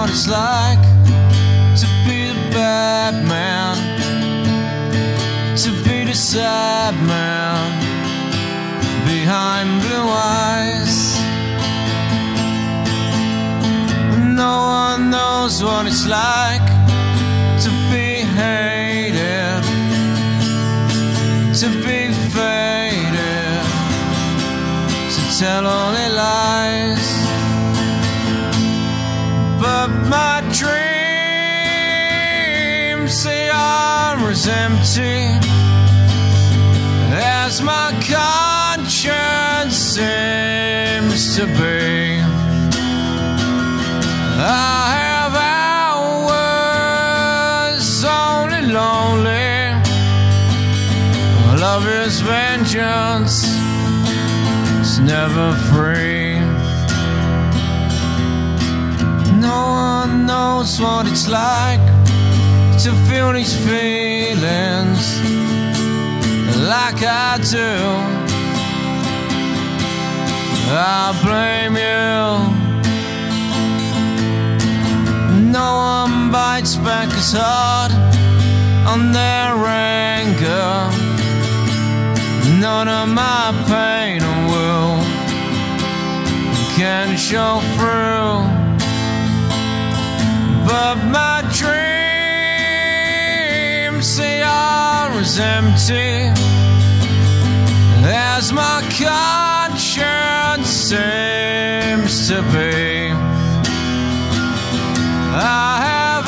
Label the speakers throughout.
Speaker 1: what it's like to be the bad man, to be the sad man behind blue eyes. No one knows what it's like to be hated, to be faded, to tell only lies. As empty as my conscience seems to be. I have hours only lonely. Love is vengeance, it's never free. No one knows what it's like to feel these feelings like I do. I blame you. No one bites back as hard on their anger. None of my pain and will can show through. But my empty as my conscience seems to be. I have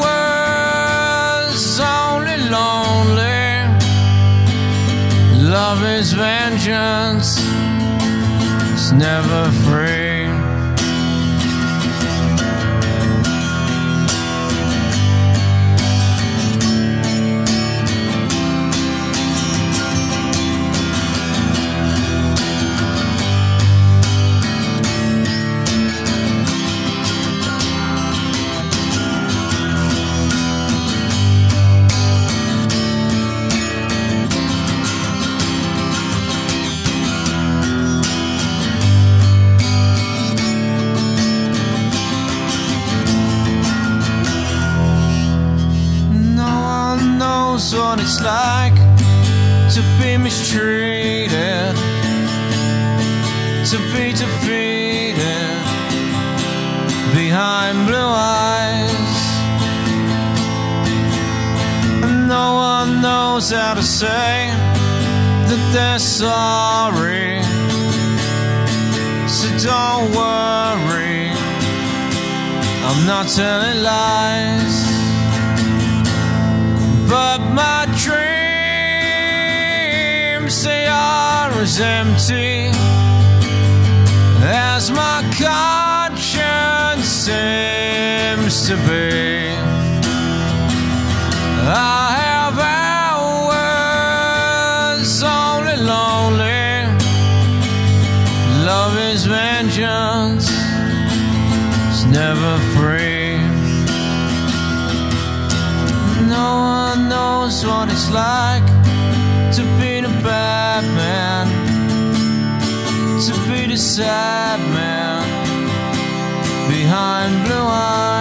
Speaker 1: hours only lonely. Love is vengeance, it's never free. It's like to be mistreated, to be defeated behind blue eyes. And no one knows how to say that they're sorry. So don't worry, I'm not telling lies. But my dreams, they are as empty as my conscience seems to be. I have hours only lonely. Love is vengeance, it's never free. No one knows what it's like sad man behind blue eyes.